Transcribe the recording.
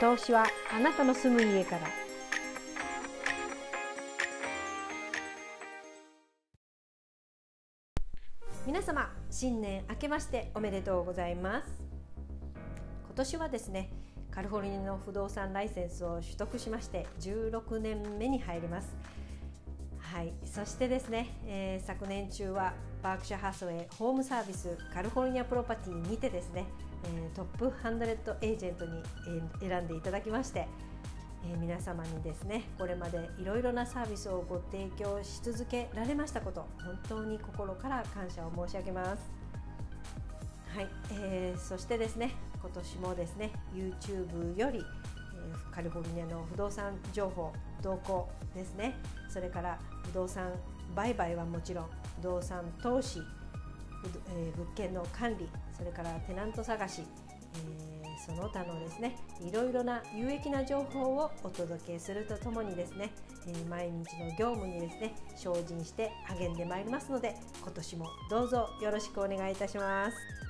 投資はあなたの住む家から。皆様新年明けましておめでとうございます。今年はですねカリフォルニアの不動産ライセンスを取得しまして16年目に入ります。はい、そしてですね、えー、昨年中はバークシャハスウェイホームサービスカリフォルニアプロパティにてですね、えー、トップ100エージェントに、えー、選んでいただきまして、えー、皆様にですねこれまでいろいろなサービスをご提供し続けられましたこと本当に心から感謝を申し上げます。はい、えー、そしてですね今年もですね YouTube より、カリフォルニアの不動産情報動向ですねそれから不動産売買はもちろん不動産投資、え、物件の管理それからテナント探し、えー、その他のですねいろいろな有益な情報をお届けするとともにですね、えー、毎日の業務にですね精進して励んでまいりますので今年もどうぞよろしくお願いいたします。